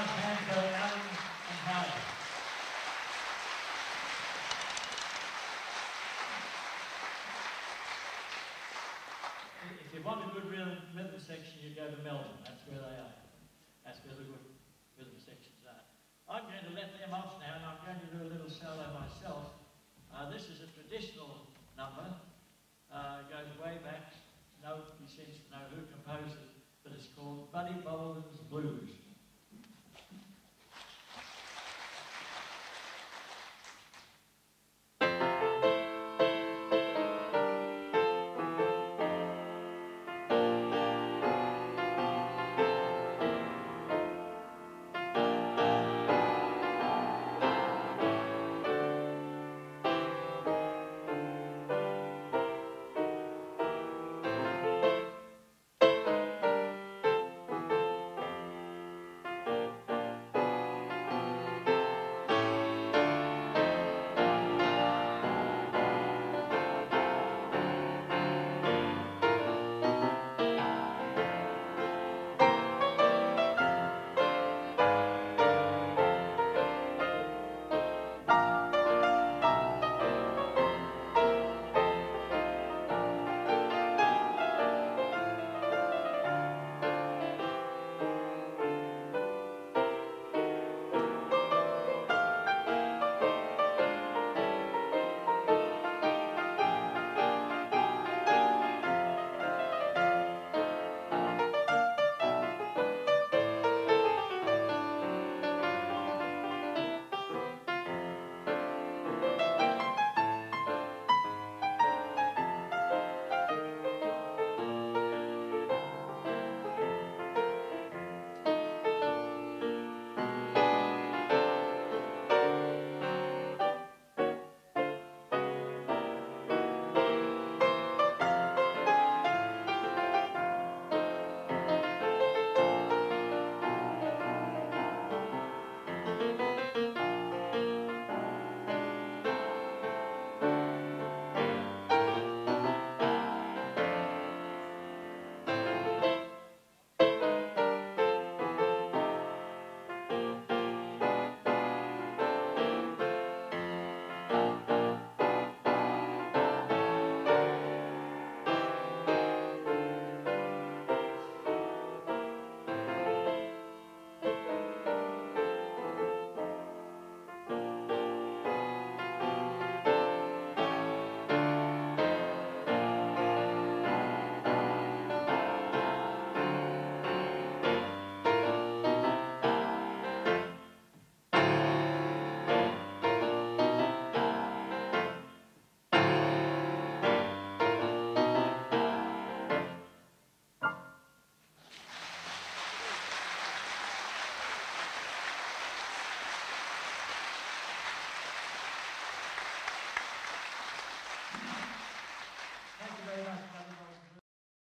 Josh Allan, and Howard. If you want a good real rhythm section, you go to Melbourne. That's where they are. That's where the good rhythm sections are. I'm going to let them off now, and I'm going to do a little solo myself. Uh, this is a traditional number. Uh, goes way back. No, seems to know who composed it, but it's called Buddy Bolden's Blues.